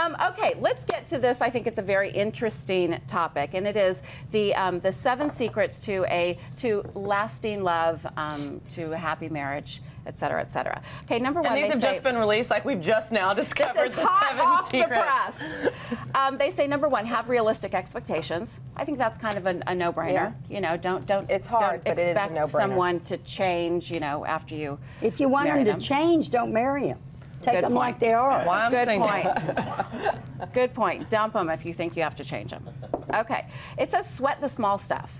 Um, okay, let's get to this. I think it's a very interesting topic, and it is the um, the seven secrets to a to lasting love, um, to a happy marriage, et cetera, et cetera. Okay, number one. And these they have say, just been released, like we've just now discovered this is the hot seven off secrets. the press. Um, they say number one, have realistic expectations. I think that's kind of a, a no-brainer. Yeah. You know, don't don't It's hard, don't but it is a expect no-brainer. someone to change. You know, after you If you want marry them to change, don't marry them. Take Good them like they are. Why I'm Good single. point. Good point. Dump them if you think you have to change them. Okay. It says sweat the small stuff.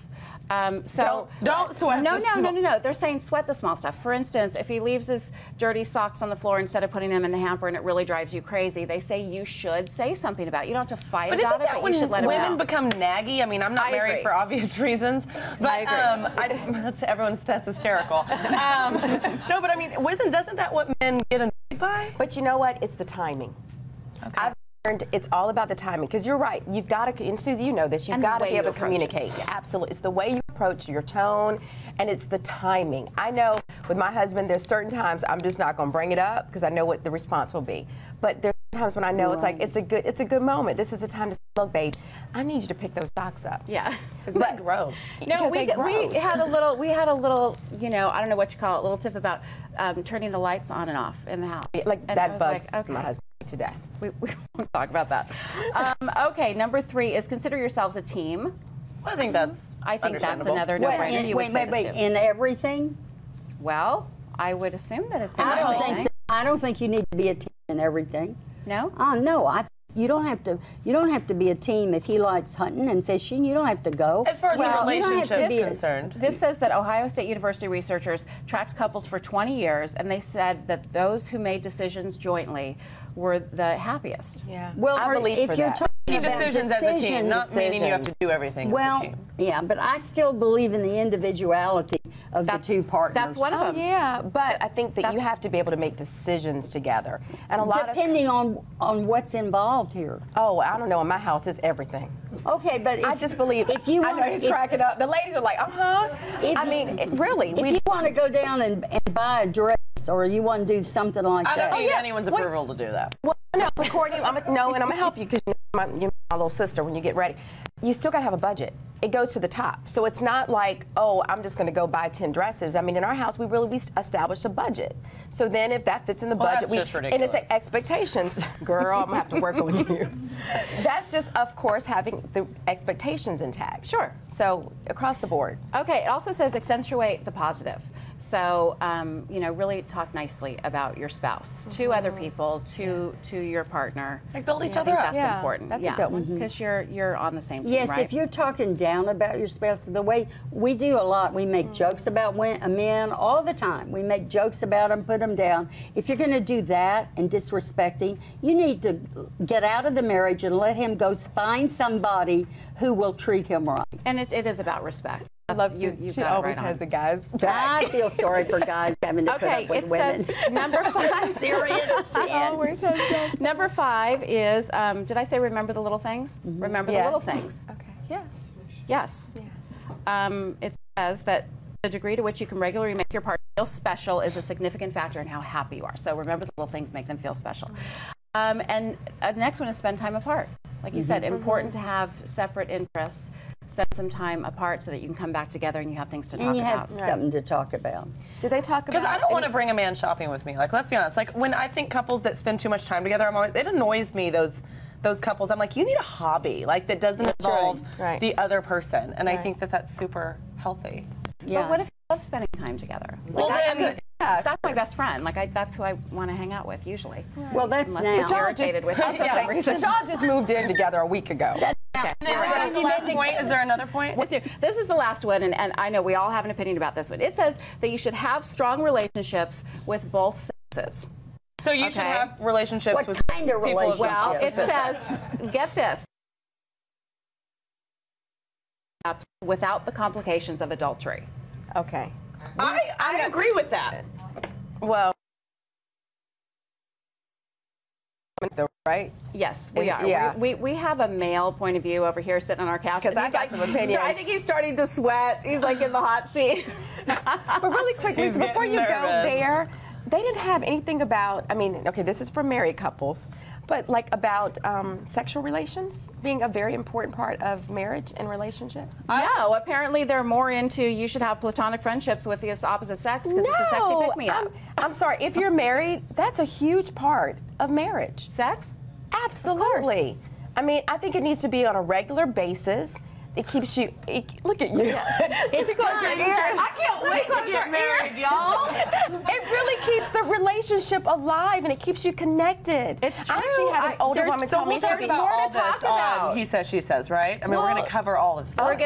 Um, so Don't sweat No, the no, no, small- no, no. They're saying sweat the small stuff. For instance, if he leaves his dirty socks on the floor instead of putting them in the hamper and it really drives you crazy, they say you should say something about it. You don't have to fight But about it, but you should let him women know. become naggy? I mean, I'm not I married agree. for obvious reasons, but I agree. um, I, that's, everyone's that's hysterical. Um, no, but I mean, wasn't doesn't that what men get by? But you know what? It's the timing. Okay. I've learned it's all about the timing because you're right. You've got to, and Suzie, you know this. You've got to be able to approach it. communicate. Absolutely, it's the way you approach your tone, and it's the timing. I know with my husband, there's certain times I'm just not going to bring it up because I know what the response will be. But there's times when I know it's like it's a good, it's a good moment. This is the time to say, look, babe. I need you to pick those socks up. yeah. Isn't that gross? No, Because we, we had a little, we had a little, you know, I don't know what you call it, a little tip about um, turning the lights on and off in the house. like And that bugs like, okay. my husband today. We, we won't talk about that. Um, okay, number three is consider yourselves a team. I think that's I think that's another no-brainer. in, You would wait, wait, wait. In everything? Well, I would assume that it's I don't everything. think so. I don't think you need to be a team in everything. No? Oh no, I. You don't have to. You don't have to be a team if he likes hunting and fishing. You don't have to go. As far as Well, the you don't have relationship to is be concerned. This says that Ohio State University researchers tracked couples for 20 years, and they said that those who made decisions jointly were the happiest. Yeah. Well, I or believe if for you're that. talking Making about decisions as a team, not meaning you have to do everything as a well, team. yeah, but I still believe in the individuality of That's- the two partners. that's one of Oh, them. yeah, but I think that you have to be able to make decisions together. And a lot of Depending on on what's involved here. Oh, I don't know. In my house, it's everything. Okay, but if, I just believe. if you I want, know he's if, cracking up. The ladies are like, uh huh. If I you- mean, it, really, if we. you want to go down and, and buy a dress, or you want to do something like I that. don't need yeah. anyone's What- approval to do that. Well, no, recording. I'm a, no, and I'm gonna help you because you're my, you're my little sister. When you get ready, you still gotta have a budget. It goes to the top, so it's not like, oh, I'm just gonna go buy ten dresses. I mean, in our house, we really we established a budget. So then, if that fits in the Well, budget, we and it's ridiculous. expectations. Girl, I'm gonna have to work on you. That's just, of course, having the expectations intact. Sure. So across the board. Okay, it also says accentuate the positive. So, um, you know, really talk nicely about your spouse to other people, to to your partner. Like, build each I other think up. That's Yeah, important. that's a good one. because you're you're on the same team, Yes, right? if you're talking down about your spouse, the way we do a lot, we make jokes about wen- uh, men all the time. We make jokes about them, put them down. If you're going to do that and disrespecting, you need to get out of the marriage and let him go find somebody who will treat him right. and it, it is about respect. I love you. You she got always right has on. the guys back. I feel sorry for guys having to Okay, put up it with women. says number five. Serious always has guys. Number five is, um, did I say remember the little things? Remember the little things. Okay. Yeah. Yes. Yeah. Um, it says that the degree to which you can regularly make your partner feel special is a significant factor in how happy you are. So remember the little things make them feel special. Um, and uh, the next one is spend time apart. Like you said, important to have separate interests. Spend some time apart so that you can come back together and you have things to talk And you about. have something to talk about. Did they talk about? Because I don't want to bring a man shopping with me. Like, let's be honest. Like, when I think couples that spend too much time together, I'm always, it annoys me. Those those couples. I'm like, you need a hobby, like that doesn't right. involve Right. the other person. And I think that that's super healthy. Yeah. But what if you love spending time together? Like, Well, I- I then- mean, that's my best friend. Like I, that's who I want to hang out with usually. Well, that's Unless he's now. irritated with me for Yeah. some reason. Y'all just moved in together a week ago. Okay. And then is that the last point? Is there another point? Let's do- This is the last one, and, and I know we all have an opinion about this one. It says that you should have strong relationships with both sexes. So you should have relationships What with kind of people relationship? Well, it says, get this, without the complications of adultery. Okay. I, I agree with that. Well. the- Right? Yes, we And- are. yeah. We, we, we have a male point of view over here sitting on our couch. 'Cause and I he's got like, some opinions. So I think he's starting to sweat. He's like in the hot seat. But really quickly, He's before getting you go there, they didn't have anything about. I mean, okay, this is for married couples. But like about um, sexual relations being a very important part of marriage and relationship. no, apparently they're more into you should have platonic friendships with the opposite sex because it's a sexy pick me up. I'm, I'm sorry. If you're married, that's a huge part of marriage. Sex? Absolutely. I mean, I think it needs to be on a regular basis. It keeps you. It, look at you. It's Close your time. ears. I can't wait to get married, y'all. it really keeps the relationship alive and it keeps you connected. It's I actually true. had an older There's woman so tell me she should be about more to talk about. He Says, She Says, right? I mean, we're going to cover all of this. Getting